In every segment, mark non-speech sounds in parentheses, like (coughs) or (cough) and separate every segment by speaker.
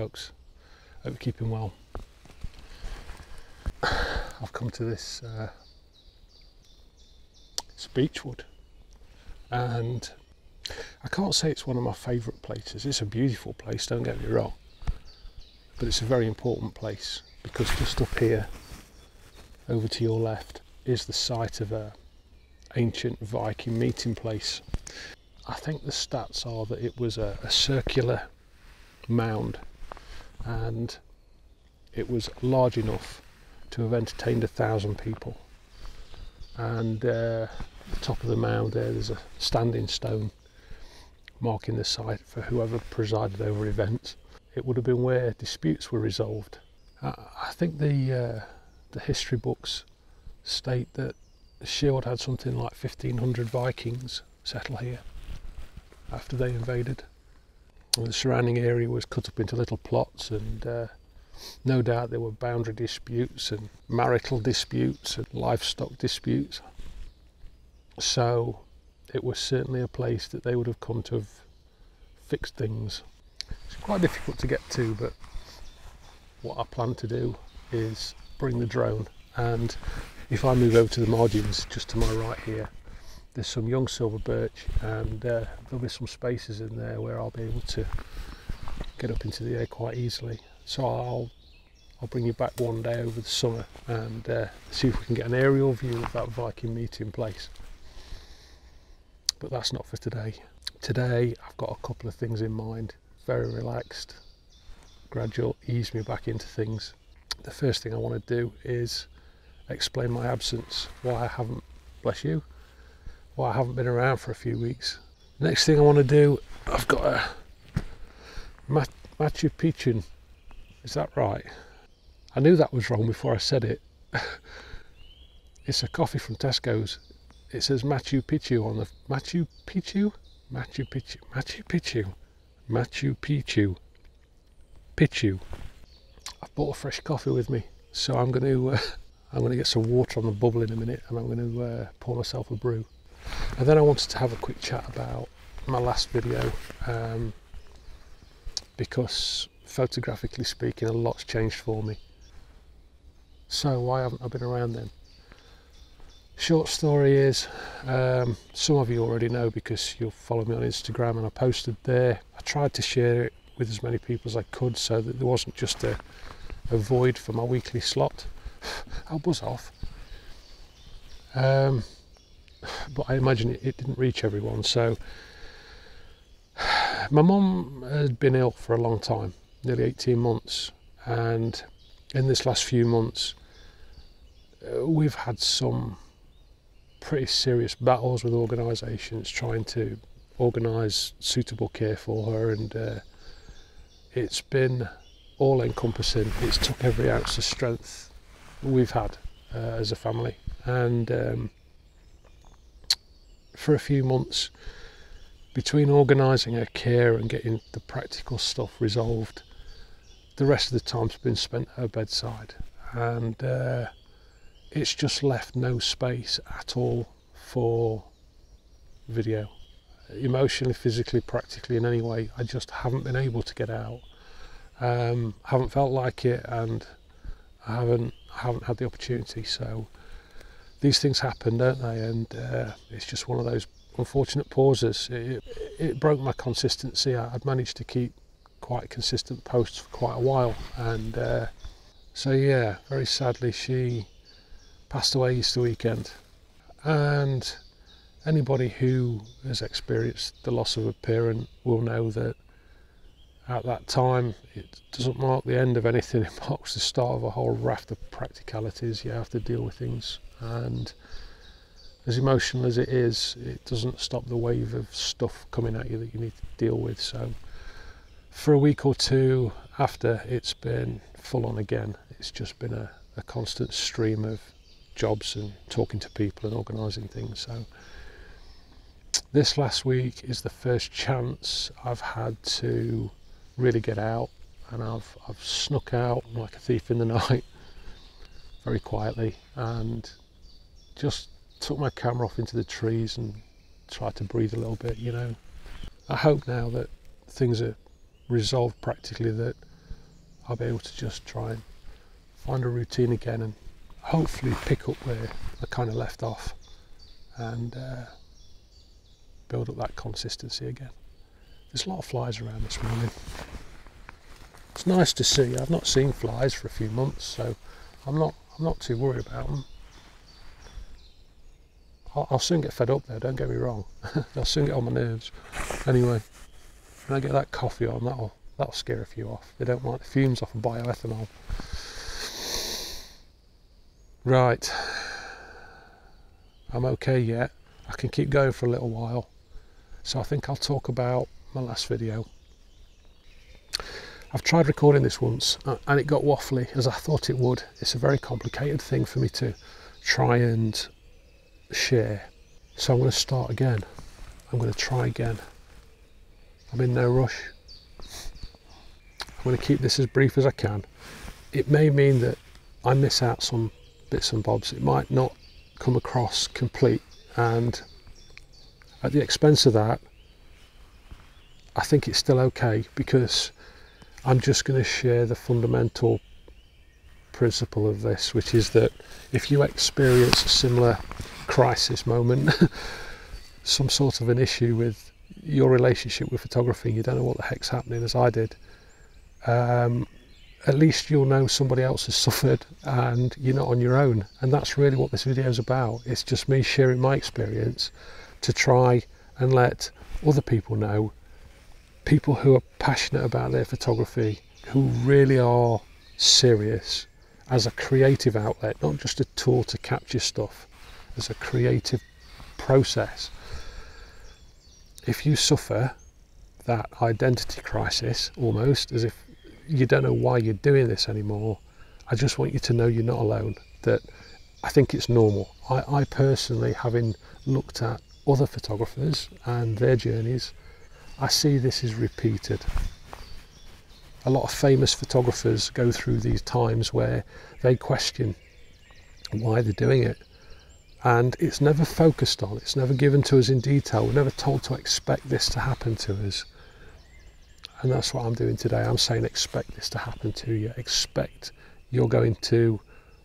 Speaker 1: folks, hope you're keeping well. I've come to this uh, Beechwood and I can't say it's one of my favourite places. It's a beautiful place, don't get me wrong, but it's a very important place because just up here, over to your left, is the site of a ancient Viking meeting place. I think the stats are that it was a, a circular mound and it was large enough to have entertained a thousand people. And uh, the top of the mound there there's a standing stone marking the site for whoever presided over events. It would have been where disputes were resolved. I, I think the uh, the history books state that Sherwood had something like 1500 Vikings settle here after they invaded the surrounding area was cut up into little plots and uh, no doubt there were boundary disputes and marital disputes and livestock disputes. So it was certainly a place that they would have come to have fixed things. It's quite difficult to get to, but what I plan to do is bring the drone and if I move over to the margins just to my right here there's some young silver birch and uh, there'll be some spaces in there where I'll be able to get up into the air quite easily. So I'll I'll bring you back one day over the summer and uh, see if we can get an aerial view of that Viking meeting place. But that's not for today. Today I've got a couple of things in mind. Very relaxed gradual ease me back into things. The first thing I want to do is explain my absence why I haven't bless you I haven't been around for a few weeks. Next thing I want to do, I've got a Machu Picchu. Is that right? I knew that was wrong before I said it. (laughs) it's a coffee from Tesco's. It says Machu Picchu on the Machu Picchu, Machu Picchu, Machu Picchu, Machu Picchu, Picchu. I've bought a fresh coffee with me, so I'm going to uh, I'm going to get some water on the bubble in a minute, and I'm going to uh, pour myself a brew. And then I wanted to have a quick chat about my last video um, because photographically speaking a lot's changed for me. So why haven't I been around then? Short story is, um, some of you already know because you'll follow me on Instagram and I posted there. I tried to share it with as many people as I could so that there wasn't just a, a void for my weekly slot. (sighs) I'll buzz off. Um, but I imagine it, it didn't reach everyone. So my mum had been ill for a long time, nearly 18 months, and in this last few months, uh, we've had some pretty serious battles with organisations trying to organise suitable care for her, and uh, it's been all encompassing. It's took every ounce of strength we've had uh, as a family, and um, for a few months between organising her care and getting the practical stuff resolved. The rest of the time's been spent at her bedside, and uh, it's just left no space at all for video. Emotionally, physically, practically, in any way, I just haven't been able to get out. Um, haven't felt like it, and I haven't I haven't had the opportunity. So these things happen, don't they? And uh, it's just one of those unfortunate pauses. It, it broke my consistency. I'd managed to keep quite consistent posts for quite a while, and uh, so yeah, very sadly she passed away Easter weekend. And anybody who has experienced the loss of a parent will know that at that time it doesn't mark the end of anything, (laughs) it marks the start of a whole raft of practicalities. You have to deal with things, and as emotional as it is, it doesn't stop the wave of stuff coming at you that you need to deal with. So, for a week or two after it's been full on again, it's just been a, a constant stream of jobs and talking to people and organising things. So, this last week is the first chance I've had to really get out, and I've I've snuck out like a thief in the (laughs) night, very quietly, and just took my camera off into the trees and tried to breathe a little bit. You know, I hope now that things are resolved practically that I'll be able to just try and find a routine again and hopefully pick up where I kind of left off and uh, build up that consistency again. There's a lot of flies around this morning. It's nice to see. I've not seen flies for a few months, so I'm not I'm not too worried about them. I'll, I'll soon get fed up there. Don't get me wrong. (laughs) I'll soon get on my nerves. Anyway, when I get that coffee on, that'll that'll scare a few off. They don't like the fumes off of bioethanol. Right. I'm okay yet. I can keep going for a little while. So I think I'll talk about my last video. I've tried recording this once and it got waffly as I thought it would. It's a very complicated thing for me to try and share. So I'm going to start again. I'm going to try again. I'm in no rush. I'm going to keep this as brief as I can. It may mean that I miss out some bits and bobs. It might not come across complete and at the expense of that I think it's still okay because I'm just going to share the fundamental principle of this, which is that if you experience similar crisis moment, (laughs) some sort of an issue with your relationship with photography, you don't know what the heck's happening, as I did, um, at least you'll know somebody else has (laughs) suffered and you're not on your own. And that's really what this video is about. It's just me sharing my experience to try and let other people know people who are passionate about their photography, who really are serious as a creative outlet, not just a tool to capture stuff, as a creative process. If you suffer that identity crisis almost, as if you don't know why you're doing this anymore, I just want you to know you're not alone. That I think it's normal. I, I personally, having looked at other photographers and their journeys, I see this is repeated. A lot of famous photographers go through these times where they question why they're doing it. And it's never focused on, it's never given to us in detail. We're never told to expect this to happen to us. And that's what I'm doing today. I'm saying expect this to happen to you. Expect you're going to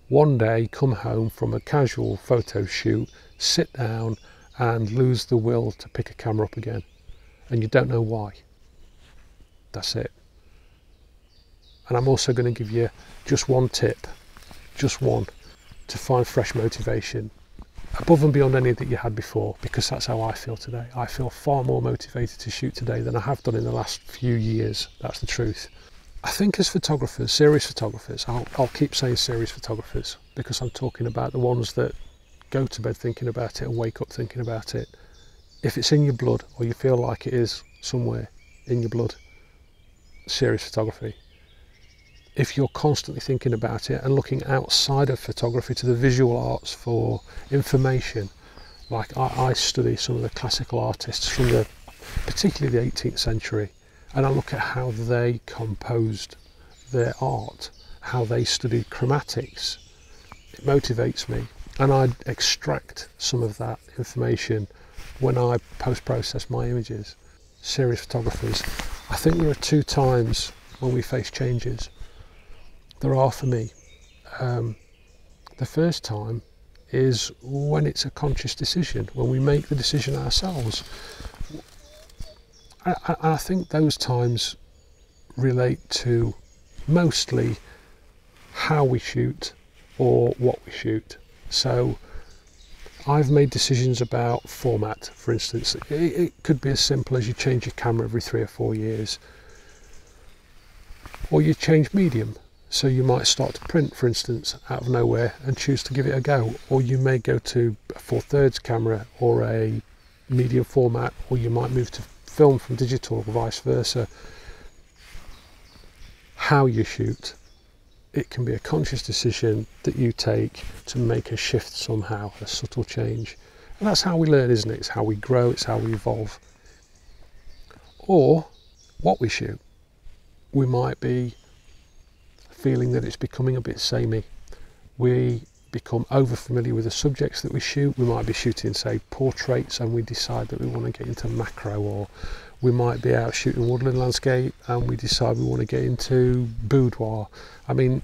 Speaker 1: one day come home from a casual photo shoot, sit down, and lose the will to pick a camera up again and you don't know why. That's it. And I'm also going to give you just one tip, just one, to find fresh motivation above and beyond any that you had before, because that's how I feel today. I feel far more motivated to shoot today than I have done in the last few years. That's the truth. I think as photographers, serious photographers, I'll, I'll keep saying serious photographers because I'm talking about the ones that go to bed thinking about it and wake up thinking about it if it's in your blood or you feel like it is somewhere in your blood, serious photography. If you're constantly thinking about it and looking outside of photography to the visual arts for information, like I, I study some of the classical artists from the, particularly the 18th century, and I look at how they composed their art, how they studied chromatics. It motivates me, and I extract some of that information when I post-process my images. Serious photographers. I think there are two times when we face changes. There are for me. Um, the first time is when it's a conscious decision, when we make the decision ourselves. I, I think those times relate to mostly how we shoot or what we shoot. So I've made decisions about format, for instance. It, it, could be as simple as you change your camera every three or four years, or you change medium. So you might start to print, for instance, out of nowhere and choose to give it a go, or you may go to a four thirds camera or a medium format, or you might move to film from digital, or vice versa. How you shoot it can be a conscious decision that you take to make a shift somehow, a subtle change. And that's how we learn, isn't it? It's how we grow, it's how we evolve. Or what we shoot. We might be feeling that it's becoming a bit samey. We become over familiar with the subjects that we shoot. We might be shooting, say, portraits, and we decide that we want to get into macro, or we might be out shooting woodland landscape and we decide we want to get into boudoir. I mean,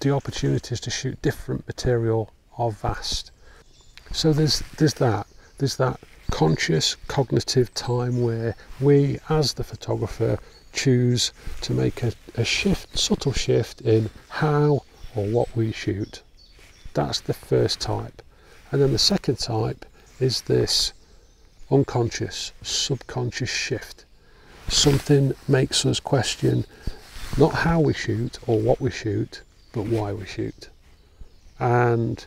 Speaker 1: the opportunities to shoot different material are vast. So there's there's that. There's that conscious cognitive time where we as the photographer choose to make a, a shift, subtle shift in how or what we shoot. That's the first type. And then the second type is this unconscious, subconscious shift. Something makes us question not how we shoot or what we shoot, but why we shoot. And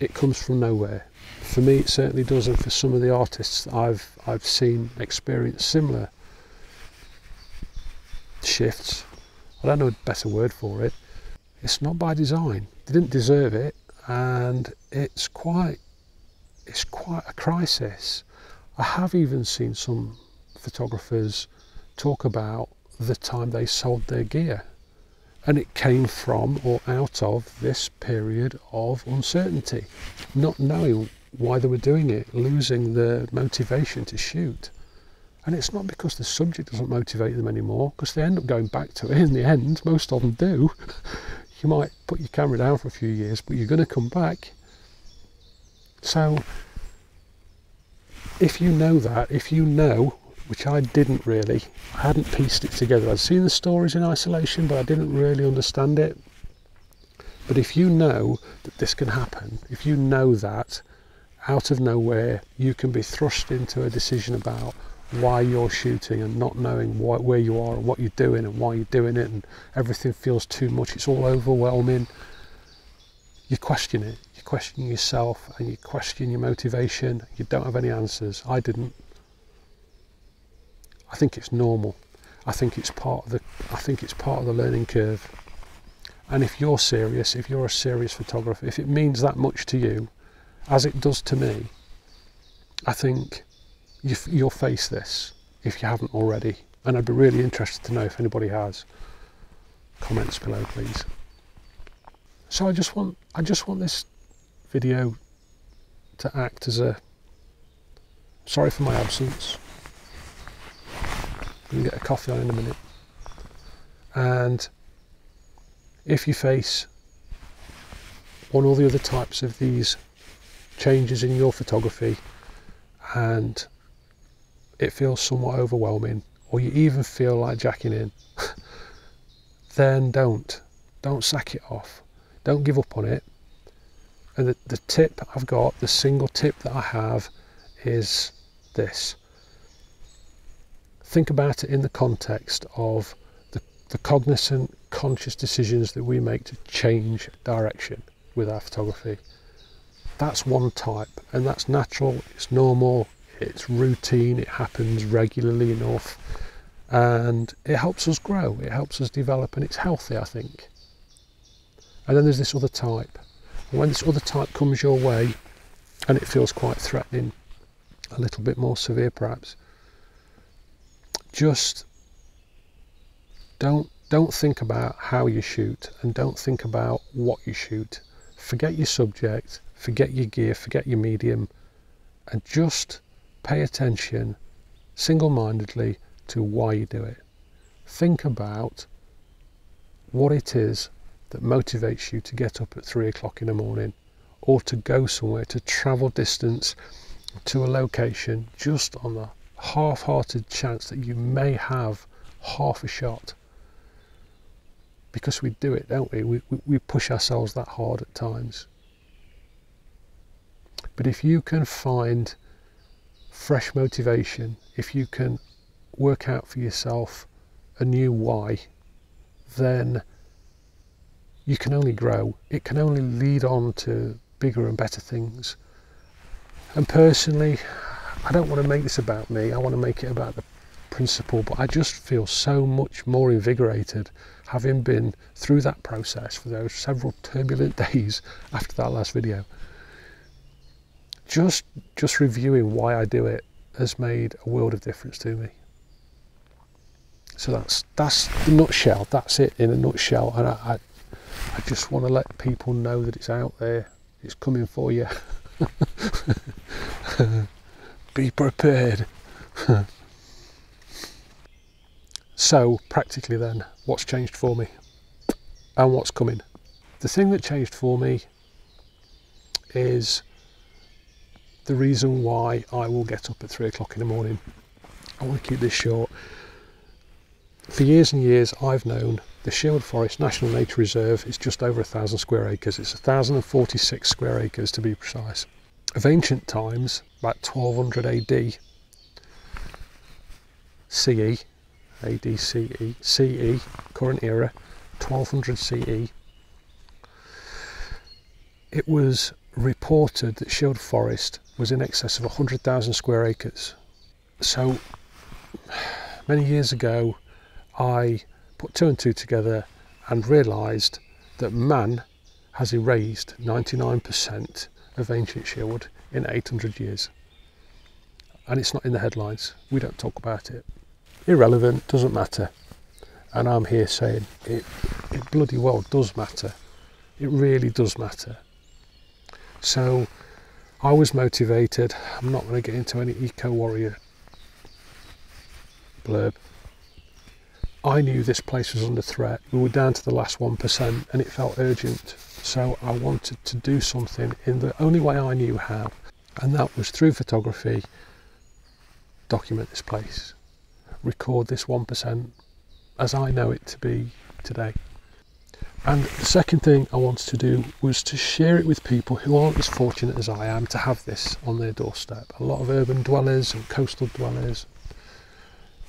Speaker 1: it comes from nowhere. For me, it certainly does, and for some of the artists I've I've seen experience similar shifts. I don't know a better word for it. It's not by design. They didn't deserve it, and it's quite it's quite a crisis. I have even seen some photographers talk about the time they sold their gear. And it came from or out of this period of uncertainty, not knowing why they were doing it, losing the motivation to shoot. And it's not because the subject doesn't motivate them anymore, because they end up going back to it in the end. Most of them do. (laughs) you might put your camera down for a few years, but you're going to come back. So if you know that, if you know, which I didn't really, I hadn't pieced it together. I'd seen the stories in isolation, but I didn't really understand it. But if you know that this can happen, if you know that out of nowhere you can be thrust into a decision about why you're shooting and not knowing why, where you are and what you're doing and why you're doing it and everything feels too much, it's all overwhelming, you question it you question yourself and you question your motivation, you don't have any answers. I didn't. I think it's normal. I think it's part of the I think it's part of the learning curve. And if you're serious, if you're a serious photographer, if it means that much to you, as it does to me, I think you, you'll face this if you haven't already. And I'd be really interested to know if anybody has. Comments below, please. So I just want I just want this video to act as a sorry for my absence. I'm to get a coffee on in a minute. And if you face one or the other types of these changes in your photography and it feels somewhat overwhelming or you even feel like jacking in, (laughs) then don't. Don't sack it off. Don't give up on it. And the, the tip I've got, the single tip that I have is this. Think about it in the context of the, the cognizant, conscious decisions that we make to change direction with our photography. That's one type, and that's natural, it's normal, it's routine, it happens regularly enough, and it helps us grow, it helps us develop, and it's healthy, I think. And then there's this other type and when this other type comes your way and it feels quite threatening, a little bit more severe perhaps, just don't don't think about how you shoot and don't think about what you shoot. Forget your subject, forget your gear, forget your medium, and just pay attention single mindedly to why you do it. Think about what it is that motivates you to get up at three o'clock in the morning or to go somewhere, to travel distance to a location just on the half hearted chance that you may have half a shot. Because we do it, don't we? We, we? we push ourselves that hard at times. But if you can find fresh motivation, if you can work out for yourself a new why, then you can only grow. It can only lead on to bigger and better things. And personally, I don't want to make this about me, I want to make it about the principle, but I just feel so much more invigorated having been through that process for those several turbulent (laughs) days after that last video. Just just reviewing why I do it has made a world of difference to me. So that's that's the nutshell. That's it in a nutshell. And I, I, I just want to let people know that it's out there. It's coming for you. (laughs) Be prepared. (laughs) so practically then, what's changed for me, and what's coming? The thing that changed for me is the reason why I will get up at three o'clock in the morning. I want to keep this short. For years and years, I've known the Sherwood Forest National Nature Reserve is just over a thousand square acres. It's 1,046 square acres to be precise. Of ancient times, about 1200 AD, CE, AD CE, CE, current era, 1200 CE, it was reported that Sherwood Forest was in excess of 100,000 square acres. So many years ago, I put two and two together and realised that man has erased 99% of ancient Sherwood in 800 years. And it's not in the headlines. We don't talk about it. Irrelevant, doesn't matter. And I'm here saying it, it bloody well does matter. It really does matter. So I was motivated. I'm not going to get into any eco warrior blurb. I knew this place was under threat. We were down to the last 1% and it felt urgent. So I wanted to do something in the only way I knew how, and that was through photography, document this place, record this 1% as I know it to be today. And the second thing I wanted to do was to share it with people who aren't as fortunate as I am to have this on their doorstep. A lot of urban dwellers and coastal dwellers,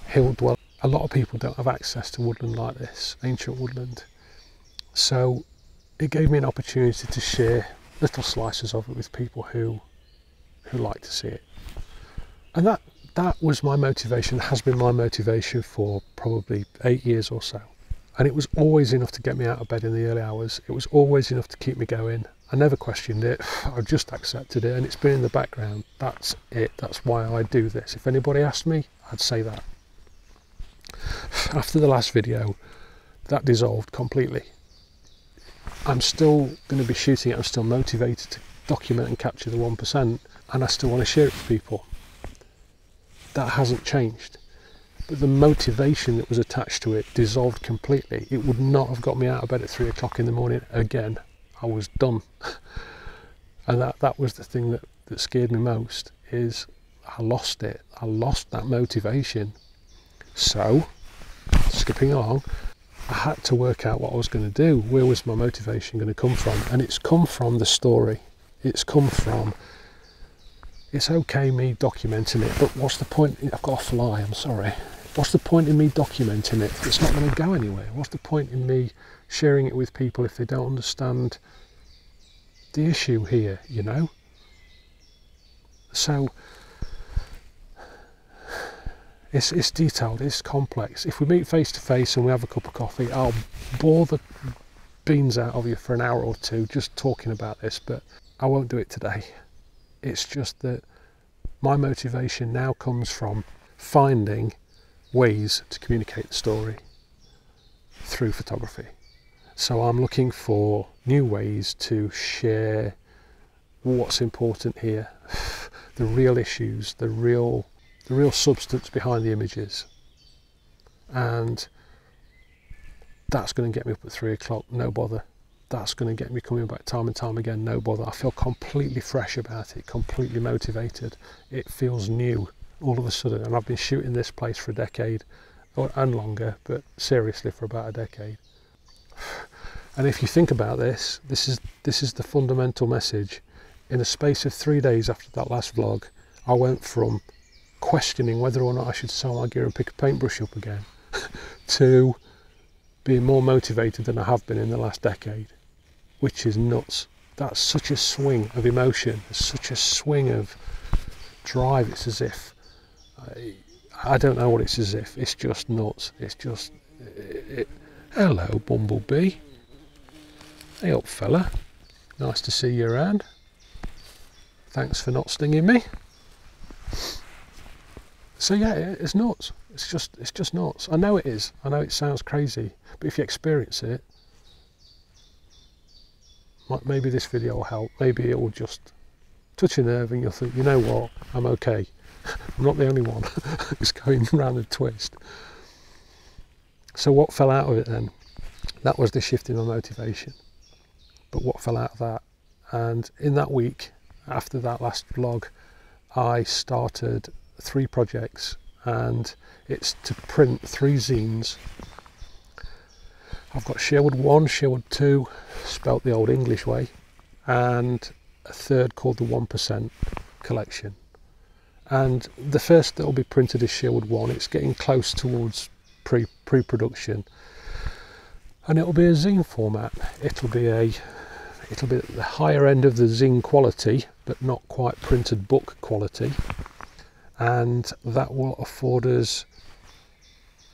Speaker 1: hill dwellers a lot of people don't have access to woodland like this, ancient woodland. So it gave me an opportunity to share little slices of it with people who who like to see it. And that that was my motivation, has been my motivation for probably eight years or so. And it was always enough to get me out of bed in the early hours. It was always enough to keep me going. I never questioned it. (sighs) I just accepted it and it's been in the background. That's it. That's why I do this. If anybody asked me, I'd say that (sighs) after the last video, that dissolved completely. I'm still going to be shooting it, I'm still motivated to document and capture the 1%, and I still want to share it with people. That hasn't changed. But the motivation that was attached to it dissolved completely. It would not have got me out of bed at three o'clock in the morning again. I was done. (laughs) and that, that was the thing that, that scared me most is I lost it. I lost that motivation so, skipping along, I had to work out what I was going to do. Where was my motivation going to come from? And it's come from the story. It's come from, it's okay me documenting it, but what's the point? I've got a fly, I'm sorry. What's the point in me documenting it? It's not going to go anywhere. What's the point in me sharing it with people if they don't understand the issue here, you know? So, it's, it's detailed, it's complex. If we meet face to face and we have a cup of coffee, I'll bore the beans out of you for an hour or two just talking about this, but I won't do it today. It's just that my motivation now comes from finding ways to communicate the story through photography. So I'm looking for new ways to share what's important here, (sighs) the real issues, the real the real substance behind the images. And that's going to get me up at three o'clock, no bother. that's going to get me coming back time and time again, no bother. I feel completely fresh about it, completely motivated. It feels new all of a sudden, and I've been shooting this place for a decade or, and longer, but seriously for about a decade. And if you think about this, this is this is the fundamental message. In a space of three days after that last vlog, I went from questioning whether or not I should sell my gear and pick a paintbrush up again (laughs) to being more motivated than I have been in the last decade, which is nuts. That's such a swing of emotion, such a swing of drive. It's as if I, I don't know what it's as if. It's just nuts. It's just. It, it, hello, Bumblebee. Hey up, fella. Nice to see you around. Thanks for not stinging me. So yeah, it's nuts. It's just it's just nuts. I know it is. I know it sounds crazy, but if you experience it, maybe this video will help. Maybe it will just touch a nerve and you'll think, you know what, I'm okay. I'm not the only one (laughs) it's going (laughs) round a twist. So what fell out of it then? That was the shift in my motivation. But what fell out of that? And in that week, after that last vlog, I started three projects and it's to print three zines. I've got Sherwood 1, Sherwood 2, spelt the old English way, and a third called the 1% collection. And the first that will be printed is Sherwood 1. It's getting close towards pre pre production, and it'll be a zine format. It'll be a it'll be the higher end of the zine quality, but not quite printed book quality and that will afford us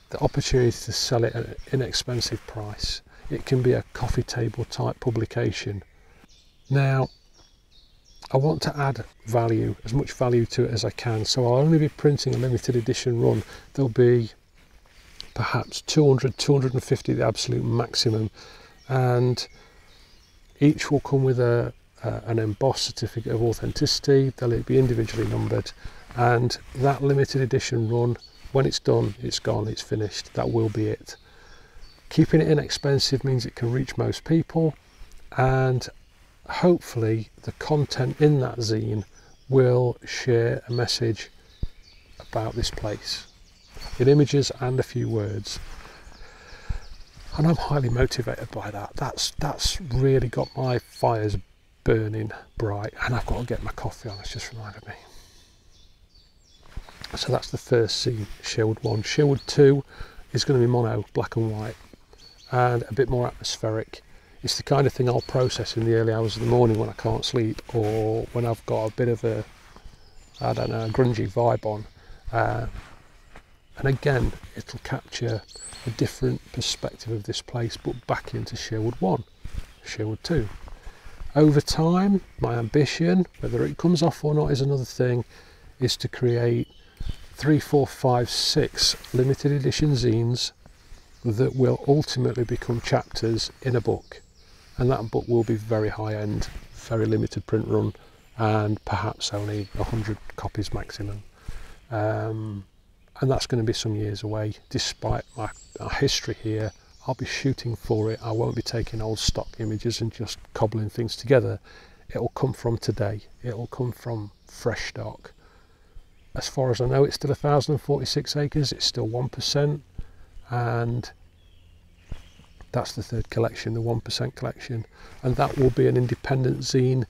Speaker 1: the opportunity to sell it at an inexpensive price. It can be a coffee table type publication. Now, I want to add value, as much value to it as I can, so I'll only be printing a limited edition run. There'll be perhaps 200, 250 the absolute maximum, and each will come with a, an embossed certificate of authenticity. They'll be individually numbered, and that limited edition run when it's done it's gone it's finished. That will be it. Keeping it inexpensive means it can reach most people. And hopefully the content in that zine will share a message about this place in images and a few words and I'm highly motivated by that that's that's really got my fires burning bright and I've got to get my coffee on it's just reminded me so that's the first zine, Sherwood 1. Sherwood 2 is going to be mono, black and white, and a bit more atmospheric. It's the kind of thing I'll process in the early hours of the morning when I can't sleep or when I've got a bit of a, I don't know, a grungy vibe on. Uh, and again, it'll capture a different perspective of this place, but back into Sherwood 1, Sherwood 2. Over time, my ambition, whether it comes off or not is another thing, is to create three, four, five, six limited edition zines that will ultimately become chapters in a book. And that book will be very high end, very limited print run, and perhaps only 100 copies maximum. Um, and that's going to be some years away, despite my, my history here. I'll be shooting for it. I won't be taking old stock images and just cobbling things together. It will come from today. It will come from fresh stock as far as I know, it's still 1,046 acres. It's still 1%. And that's the third collection, the 1% collection. And that will be an independent zine,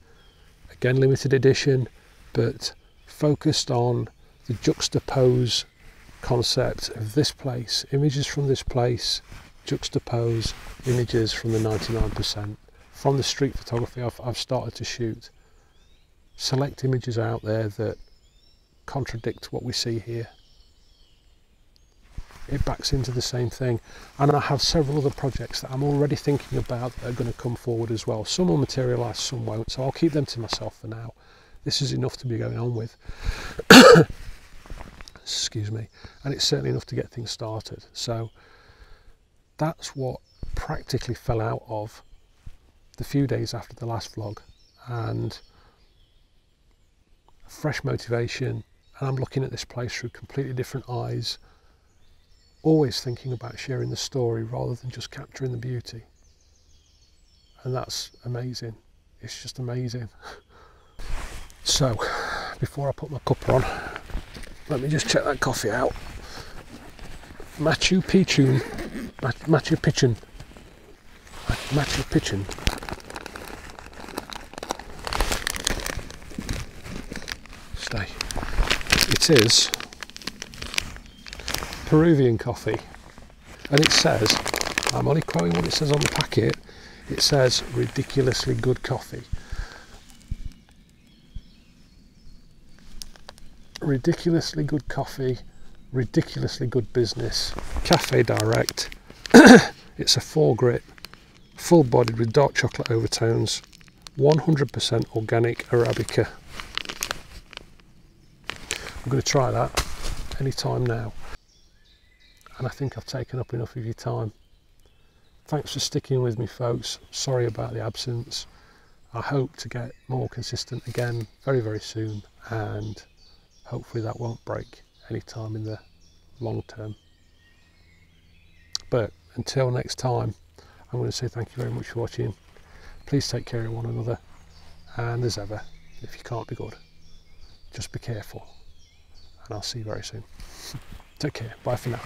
Speaker 1: again, limited edition, but focused on the juxtapose concept of this place, images from this place, juxtapose images from the 99%. From the street photography I've, I've started to shoot, select images out there that contradict what we see here. It backs into the same thing. And I have several other projects that I'm already thinking about that are going to come forward as well. Some will materialise, some won't. So I'll keep them to myself for now. This is enough to be going on with. (coughs) Excuse me. And it's certainly enough to get things started. So that's what practically fell out of the few days after the last vlog. And fresh motivation, and I'm looking at this place through completely different eyes, always thinking about sharing the story rather than just capturing the beauty. and that's amazing. It's just amazing. (laughs) So, before I put my cup on, let me just check that coffee out. Machu Picchu, Machu Picchu, Machu Picchu. Stay. It is Peruvian coffee, and it says, I'm only quoting what it says on the packet. It says ridiculously good coffee. ridiculously good coffee, ridiculously good business. Cafe Direct. (coughs) it's a four grit, full bodied with dark chocolate overtones, 100% organic Arabica. I'm going to try that anytime now. And I think I've taken up enough of your time. Thanks for sticking with me, folks. Sorry about the absence. I hope to get more consistent again very, very soon. And hopefully that won't break any time in the long term. But until next time, I'm going to say thank you very much for watching. Please take care of one another. And as ever, if you can't be good, just be careful. And I'll see you very soon. (laughs) take care. Bye for now.